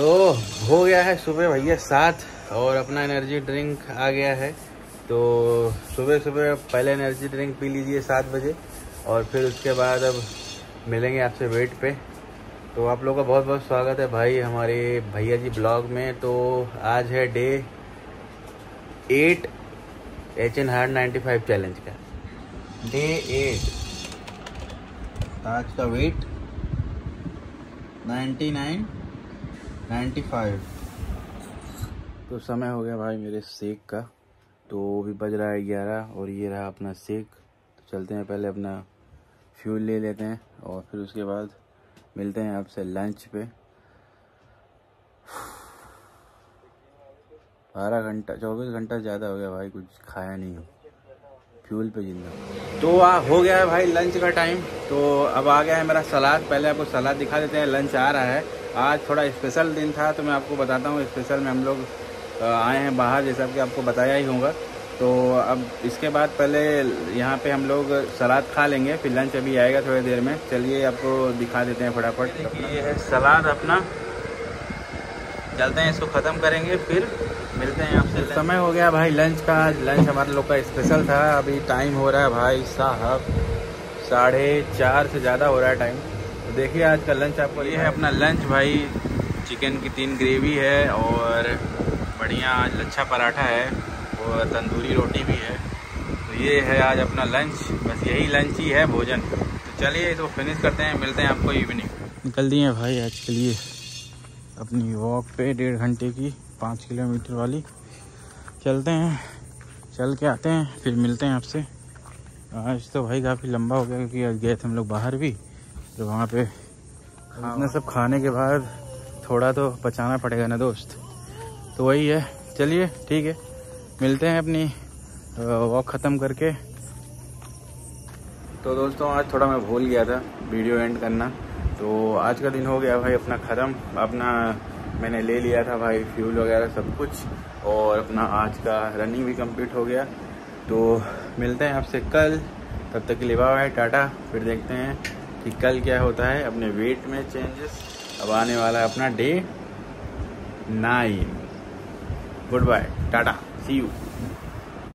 तो हो गया है सुबह भैया सात और अपना एनर्जी ड्रिंक आ गया है। तो सुबह सुबह पहले एनर्जी ड्रिंक पी लीजिए सात बजे और फिर उसके बाद अब मिलेंगे आपसे वेट पे। तो आप लोगों का बहुत बहुत स्वागत है भाई हमारे भैया जी ब्लॉग में। तो आज है day eight H N hard ninety five challenge का। डे एट आज का weight ninety nine ninety five. तो समय हो गया भाई मेरे सेक का। तो भी बज रहा है ग्यारह और ये रहा अपना सेक। तो चलते हैं पहले अपना फ्यूल ले लेते हैं और फिर उसके बाद मिलते हैं आपसे लंच पे। बारह घंटा चौबीस घंटा ज़्यादा हो गया भाई कुछ खाया नहीं हो। फ्यूल पे ज़िंदा। तो आ, हो गया है भाई लंच का टाइम। तो अब आ गया है मेरा सलाद। पहले आपको सलाद दिखा देते हैं। लंच आ रहा है। आज थोड़ा स्पेशल दिन था तो मैं आपको बताता हूँ। स्पेशल में हम लोग आए हैं बाहर जैसा कि आपको बताया ही होगा। तो अब इसके बाद पहले यहाँ पे हम लोग सलाद खा लेंगे फिर लंच अभी आएगा थोड़ी देर में। चलिए आपको दिखा देते हैं फटाफट। ये है सलाद अपना। चलते हैं इसको ख़त्म करेंगे फिर मिलते हैं आपसे समय हो गया भाई लंच का। लंच हमारे लोग का स्पेशल था। अभी टाइम हो रहा है भाई साहब। साढ़े चार से ज़्यादा हो रहा है टाइम तो देखिए आज का लंच आपको ये है अपना लंच भाई। चिकन की तीन ग्रेवी है और बढ़िया आज लच्छा पराठा है और तंदूरी रोटी भी है। तो ये है आज अपना लंच बस यही लंच ही है भोजन। तो चलिए इसको फिनिश करते हैं मिलते हैं आपको इवनिंग निकल दिए भाई आज के लिए। अपनी वॉक पे डेढ़ घंटे की पाँच किलोमीटर वाली। चलते हैं चल के आते हैं फिर मिलते हैं आपसे। आज तो भाई काफ़ी लंबा हो गया क्योंकि आज गए थे हम लोग बाहर भी। तो वहाँ पे इतना सब खाने के बाद थोड़ा तो बचाना पड़ेगा ना दोस्त। तो वही है। चलिए ठीक है। मिलते हैं अपनी वॉक ख़त्म करके। तो दोस्तों आज थोड़ा मैं भूल गया था वीडियो एंड करना। तो आज का दिन हो गया भाई अपना ख़त्म। अपना मैंने ले लिया था भाई फ्यूल वगैरह सब कुछ और अपना आज का रनिंग भी कंप्लीट हो गया। तो मिलते हैं आपसे कल। तब तक के लिए बाय टाटा। फिर देखते हैं। कि कल क्या होता है, अपने वेट में चेंजेस अब आने वाला है अपना day nine good bye tata see you